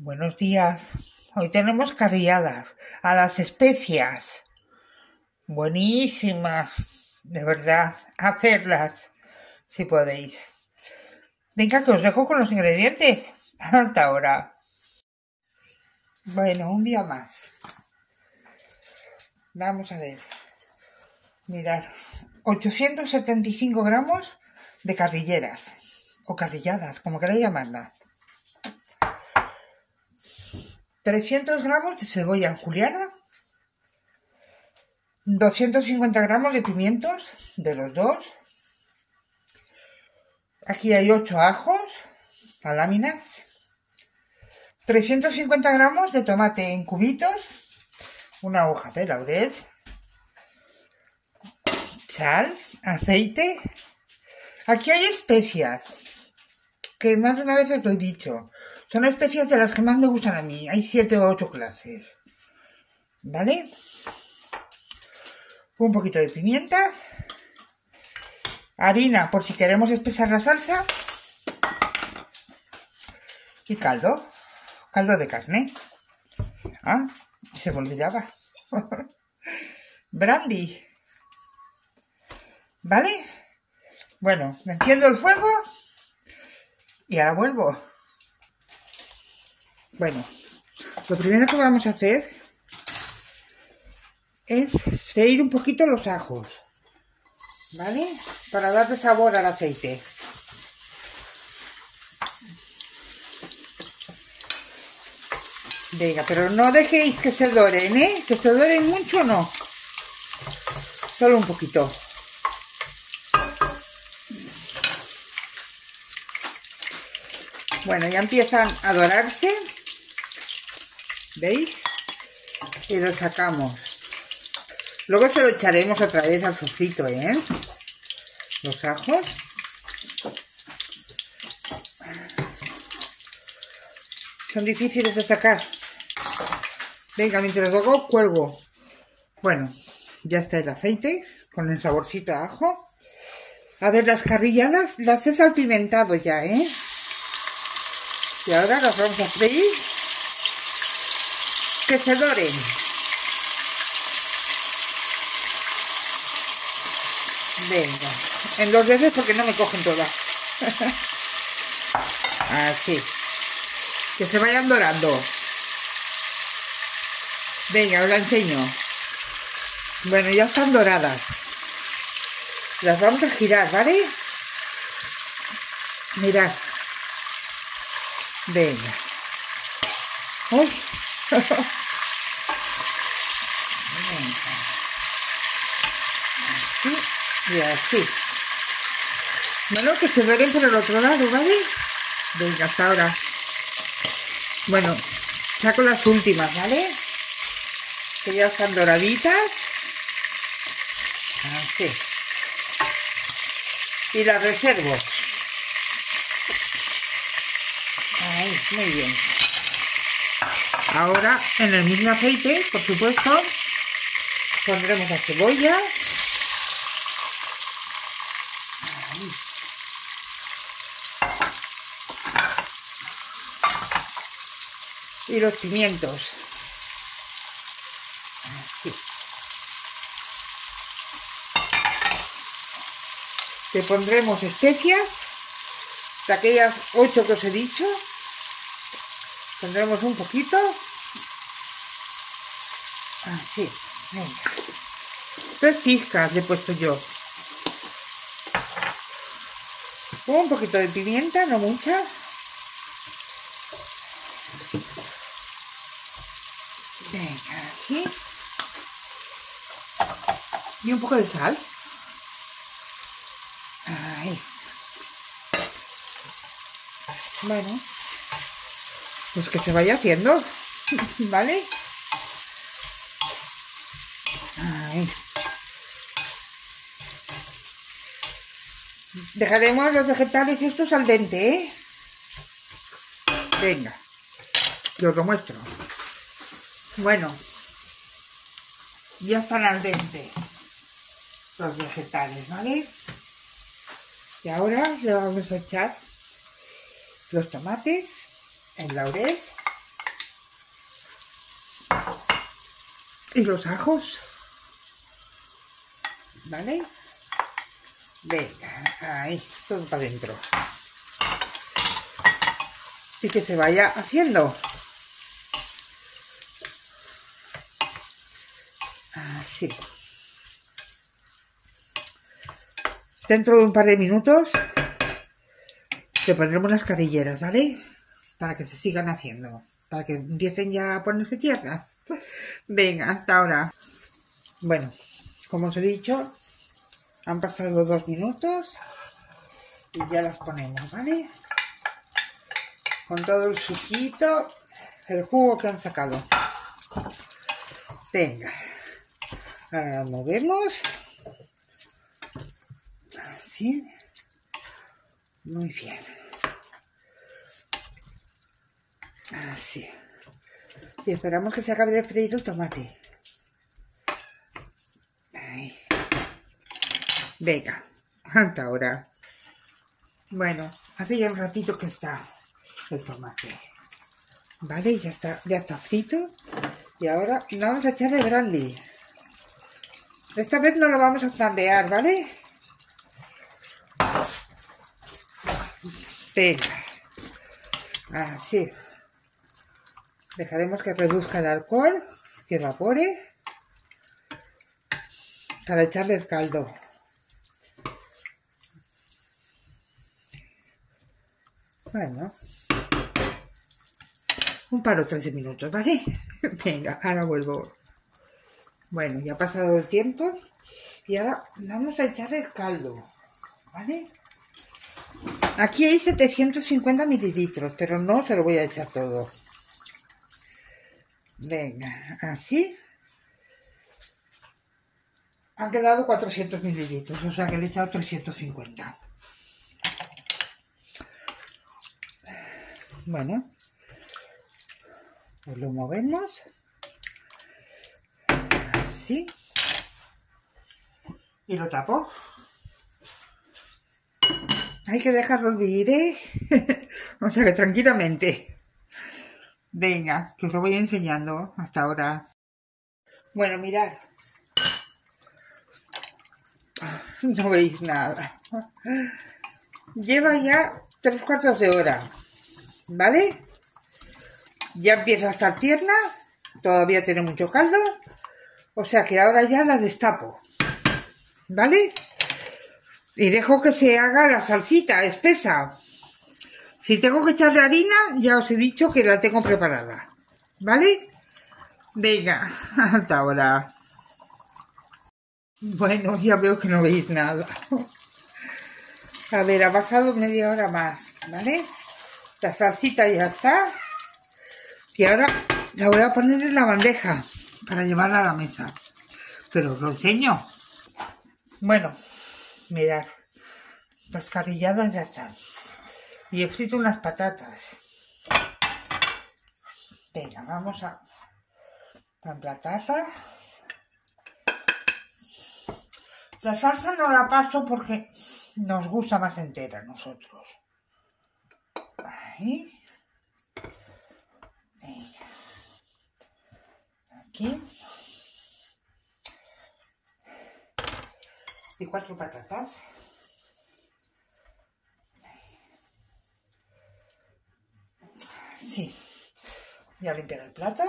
Buenos días. Hoy tenemos carrilladas a las especias. Buenísimas. De verdad. Hacerlas si podéis. Venga, que os dejo con los ingredientes. Hasta ahora. Bueno, un día más. Vamos a ver. Mirad. 875 gramos de carrilleras. O carrilladas, como queráis llamarlas. 300 gramos de cebolla juliana, 250 gramos de pimientos de los dos. Aquí hay 8 ajos a láminas, 350 gramos de tomate en cubitos, una hoja de laurel, sal, aceite. Aquí hay especias, que más de una vez os lo he dicho. Son especias de las que más me gustan a mí. Hay siete o ocho clases. ¿Vale? Un poquito de pimienta. Harina, por si queremos espesar la salsa. Y caldo. Caldo de carne. Ah, se me olvidaba. Brandy. ¿Vale? Bueno, enciendo el fuego y ahora vuelvo. Bueno, lo primero que vamos a hacer es freír un poquito los ajos, ¿vale? Para darle sabor al aceite. Venga, pero no dejéis que se doren, ¿eh? Que se doren mucho, no. Solo un poquito. Bueno, ya empiezan a dorarse. ¿Veis? Y lo sacamos. Luego se lo echaremos otra vez al sofrito, ¿eh? Los ajos. Son difíciles de sacar. Venga, mientras lo hago, cuelgo. Bueno, ya está el aceite con el saborcito a ajo. A ver, las carrilladas las he salpimentado ya, ¿eh? Y ahora las vamos a freír que se doren. Venga, en dos veces porque no me cogen todas. Así. Que se vayan dorando. Venga, os la enseño. Bueno, ya están doradas. Las vamos a girar, ¿vale? Mirad. Venga. Uy. Así y así. Bueno, que se doren por el otro lado, ¿vale? Venga, hasta ahora. Bueno, saco las últimas, ¿vale? Que ya están doraditas. Así. Y las reservo. Ahí, muy bien. Ahora, en el mismo aceite, por supuesto, pondremos la cebolla. Y los pimientos. Así. Le pondremos especias, de aquellas ocho que os he dicho. Pondremos un poquito. Así, venga. Tres pizcas le he puesto yo. Un poquito de pimienta, no mucha. Venga, así. Y un poco de sal. Ahí. Bueno. Pues que se vaya haciendo. ¿Vale? Ahí. Dejaremos los vegetales estos al dente, ¿eh? Venga. Os lo muestro. Bueno. Ya están al dente los vegetales, ¿vale? Y ahora le vamos a echar los tomates, el laurel y los ajos. ¿Vale? Venga, ahí, todo para adentro. Y que se vaya haciendo. Así. Dentro de un par de minutos te pondremos las cadilleras, ¿vale? Para que se sigan haciendo. Para que empiecen ya a ponerse tierras. Venga, hasta ahora. Bueno, como os he dicho, han pasado dos minutos y ya las ponemos, ¿vale? Con todo el suquito, el jugo que han sacado. Venga, ahora las movemos. Así. Muy bien. Así. Y esperamos que se acabe de freír el tomate. Ahí. Venga, hasta ahora. Bueno, hace ya un ratito que está el tomate. Vale, ya está, ya está frito. Y ahora vamos a echar de brandy. Esta vez no lo vamos a flambear, ¿vale? Venga. Así. Dejaremos que reduzca el alcohol, que evapore, para echarle el caldo. Bueno. Un par o tres minutos, ¿vale? Venga, ahora vuelvo. Bueno, ya ha pasado el tiempo. Y ahora vamos a echar el caldo, ¿vale? Aquí hay 750 mililitros, pero no se lo voy a echar todo. Venga, así. Han quedado 400 mililitros, o sea que le he echado 350. Bueno, pues lo movemos. Así. Y lo tapo. Hay que dejarlo olvidar, ¿eh? o sea que tranquilamente. Venga, que os lo voy enseñando hasta ahora. Bueno, mirad. No veis nada. Lleva ya tres cuartos de hora. ¿Vale? Ya empieza a estar tierna. Todavía tiene mucho caldo. O sea que ahora ya la destapo. ¿Vale? Y dejo que se haga la salsita espesa. Si tengo que echarle harina, ya os he dicho que la tengo preparada. ¿Vale? Venga, hasta ahora. Bueno, ya veo que no veis nada. A ver, ha pasado media hora más, ¿vale? La salsita ya está. Y ahora la voy a poner en la bandeja para llevarla a la mesa. Pero os lo enseño. Bueno, mirad. Las carrilladas ya están. Y he frito unas patatas. Venga, vamos a emplatarla. La salsa no la paso porque nos gusta más entera a nosotros. Ahí. Venga. Aquí. Y cuatro patatas. Voy a limpiar el plato.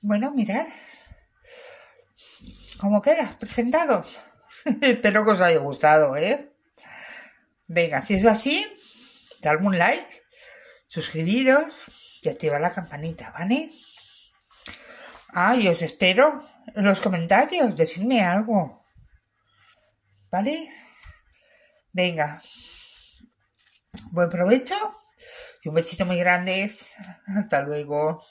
Bueno, mirad. ¿Cómo queda? Presentado. Espero que os haya gustado, ¿eh? Venga, si es así, dadme un like, suscribiros y activad la campanita, ¿vale? Ah, y os espero en los comentarios, decidme algo. ¿Vale? Venga. Buen provecho y un besito muy grande. Hasta luego.